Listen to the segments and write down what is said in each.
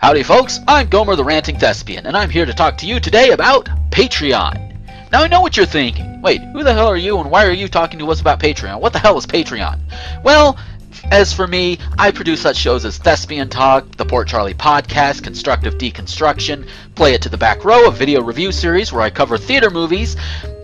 Howdy, folks. I'm Gomer the Ranting Thespian, and I'm here to talk to you today about Patreon. Now, I know what you're thinking. Wait, who the hell are you, and why are you talking to us about Patreon? What the hell is Patreon? Well, as for me, I produce such shows as Thespian Talk, the Port Charlie Podcast, Constructive Deconstruction, Play It to the Back Row, a video review series where I cover theater movies,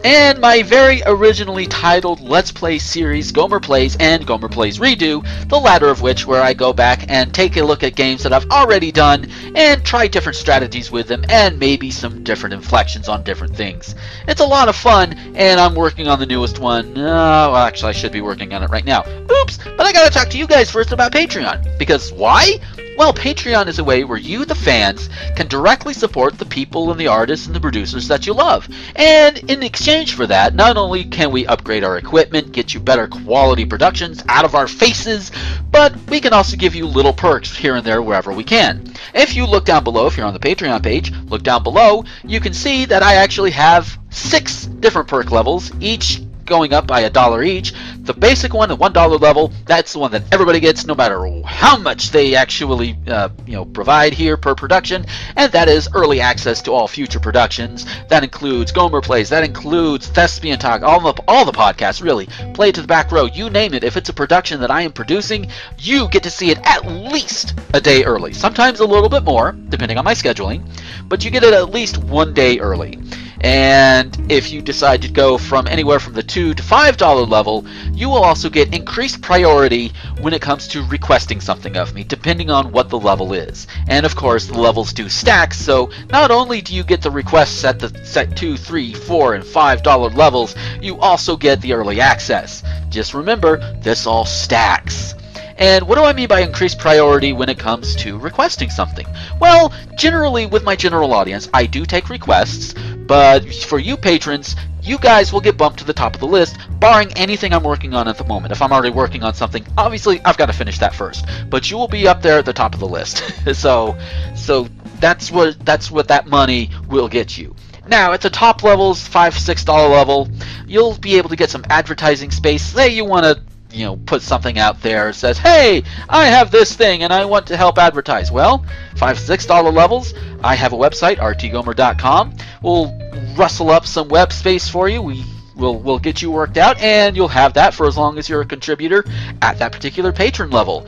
and my very originally titled Let's Play series, Gomer Plays and Gomer Plays Redo, the latter of which where I go back and take a look at games that I've already done and try different strategies with them and maybe some different inflections on different things. It's a lot of fun, and I'm working on the newest one. Uh, well, actually, I should be working on it right now. Oops, but I gotta talk to you guys first about Patreon. Because why? Well, Patreon is a way where you, the fans, can directly support the people and the artists and the producers that you love. And in exchange for that, not only can we upgrade our equipment, get you better quality productions out of our faces, but we can also give you little perks here and there wherever we can. If you look down below, if you're on the Patreon page, look down below, you can see that I actually have six different perk levels, each going up by a dollar each. The basic one, the one dollar level, that's the one that everybody gets, no matter how much they actually, uh, you know, provide here per production, and that is early access to all future productions. That includes Gomer plays, that includes Thespian Talk, all the all the podcasts, really. Play to the back row, you name it. If it's a production that I am producing, you get to see it at least a day early. Sometimes a little bit more, depending on my scheduling, but you get it at least one day early. And if you decide to go from anywhere from the two to five dollar level, you will also get increased priority when it comes to requesting something of me, depending on what the level is. And of course, the levels do stack, so not only do you get the requests at the set two, three, four, and five dollar levels, you also get the early access. Just remember, this all stacks. And what do I mean by increased priority when it comes to requesting something? Well, generally with my general audience, I do take requests, but for you patrons, you guys will get bumped to the top of the list, barring anything I'm working on at the moment. If I'm already working on something, obviously I've got to finish that first. But you will be up there at the top of the list. so, so that's what that's what that money will get you. Now, at the top levels, five, six dollar level, you'll be able to get some advertising space. Say you want to you know put something out there says hey i have this thing and i want to help advertise. Well five six dollar levels. I have a website rtgomer.com we'll rustle up some web space for you. We will will get you worked out and you'll have that for as long as you're a contributor at that particular patron level.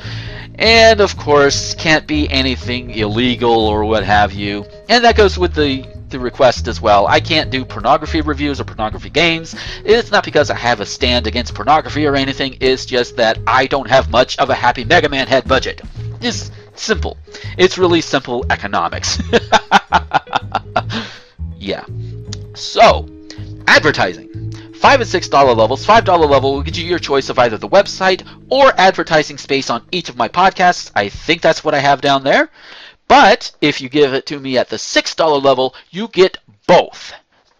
And of course can't be anything illegal or what have you. And that goes with the the request as well. I can't do pornography reviews or pornography games. It's not because I have a stand against pornography or anything, it's just that I don't have much of a Happy Mega Man head budget. It's simple. It's really simple economics. yeah. So, advertising. Five and six dollar levels. Five dollar level will get you your choice of either the website or advertising space on each of my podcasts. I think that's what I have down there. But if you give it to me at the $6 level, you get both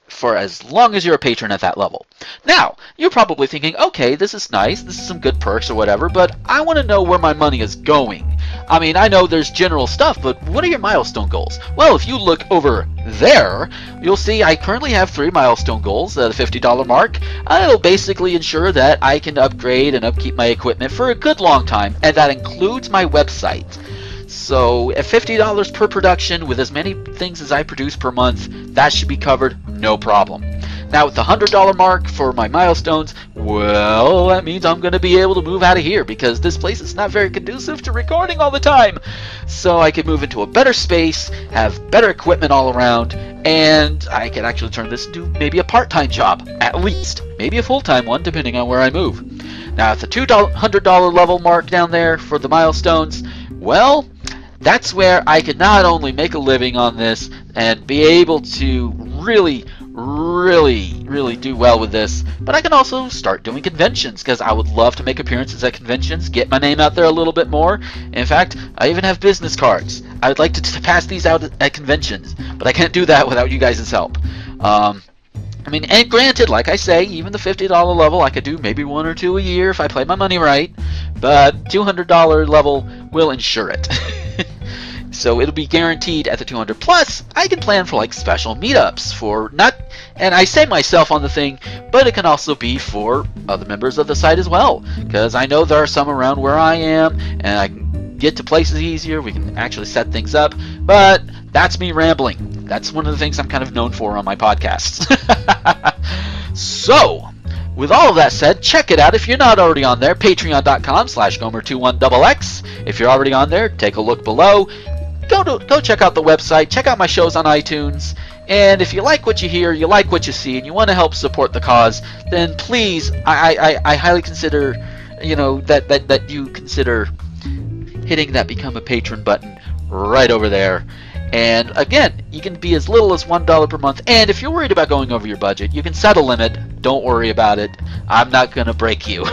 for as long as you're a patron at that level. Now, you're probably thinking, okay, this is nice, this is some good perks or whatever, but I want to know where my money is going. I mean, I know there's general stuff, but what are your milestone goals? Well, if you look over there, you'll see I currently have three milestone goals at the $50 mark. It'll basically ensure that I can upgrade and upkeep my equipment for a good long time, and that includes my website. So at $50 per production with as many things as I produce per month, that should be covered no problem. Now with the $100 mark for my milestones, well, that means I'm going to be able to move out of here because this place is not very conducive to recording all the time. So I can move into a better space, have better equipment all around, and I can actually turn this into maybe a part-time job, at least. Maybe a full-time one, depending on where I move. Now at the $200 level mark down there for the milestones, well, that's where I could not only make a living on this and be able to really, really, really do well with this, but I can also start doing conventions because I would love to make appearances at conventions, get my name out there a little bit more. In fact, I even have business cards. I would like to pass these out at conventions, but I can't do that without you guys' help. Um, I mean, and granted, like I say, even the $50 level, I could do maybe one or two a year if I play my money right, but $200 level will ensure it. so it'll be guaranteed at the 200 plus i can plan for like special meetups for not and i say myself on the thing but it can also be for other members of the site as well because i know there are some around where i am and i can get to places easier. We can actually set things up. But that's me rambling. That's one of the things I'm kind of known for on my podcasts. so, with all of that said, check it out if you're not already on there. Patreon.com slash Gomer21XX. If you're already on there, take a look below. Go to go check out the website. Check out my shows on iTunes. And if you like what you hear, you like what you see, and you want to help support the cause, then please, I, I, I highly consider, you know, that, that, that you consider hitting that become a patron button right over there. And again, you can be as little as $1 per month. And if you're worried about going over your budget, you can set a limit. Don't worry about it. I'm not going to break you.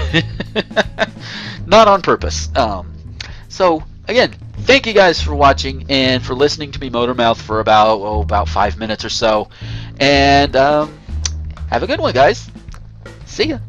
not on purpose. Um, so, again, thank you guys for watching and for listening to me motormouth for about, oh, about five minutes or so. And um, have a good one, guys. See ya.